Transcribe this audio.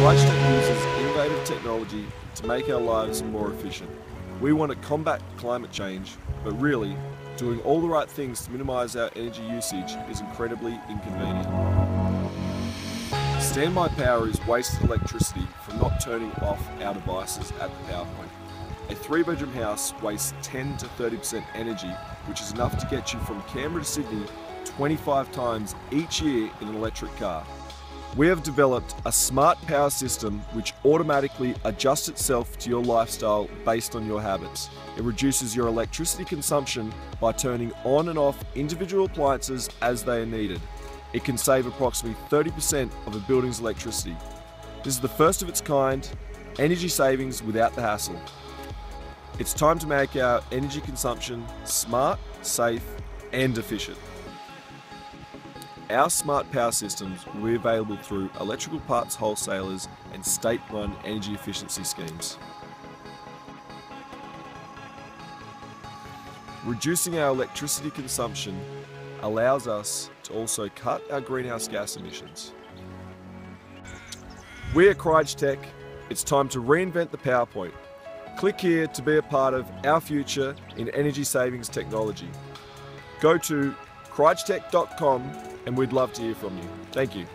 KRIGE TECH uses innovative technology to make our lives more efficient. We want to combat climate change, but really, doing all the right things to minimise our energy usage is incredibly inconvenient. Standby power is wasted electricity from not turning off our devices at the power point. A three bedroom house wastes 10 to 30% energy, which is enough to get you from Canberra to Sydney 25 times each year in an electric car. We have developed a smart power system which automatically adjusts itself to your lifestyle based on your habits. It reduces your electricity consumption by turning on and off individual appliances as they are needed. It can save approximately 30% of a building's electricity. This is the first of its kind, energy savings without the hassle. It's time to make our energy consumption smart, safe, and efficient. Our smart power systems will be available through electrical parts wholesalers and state run energy efficiency schemes. Reducing our electricity consumption allows us to also cut our greenhouse gas emissions. We at KRIGE TECH, it's time to reinvent the PowerPoint. Click here to be a part of our future in energy savings technology. Go to krigetech.com and we'd love to hear from you. Thank you.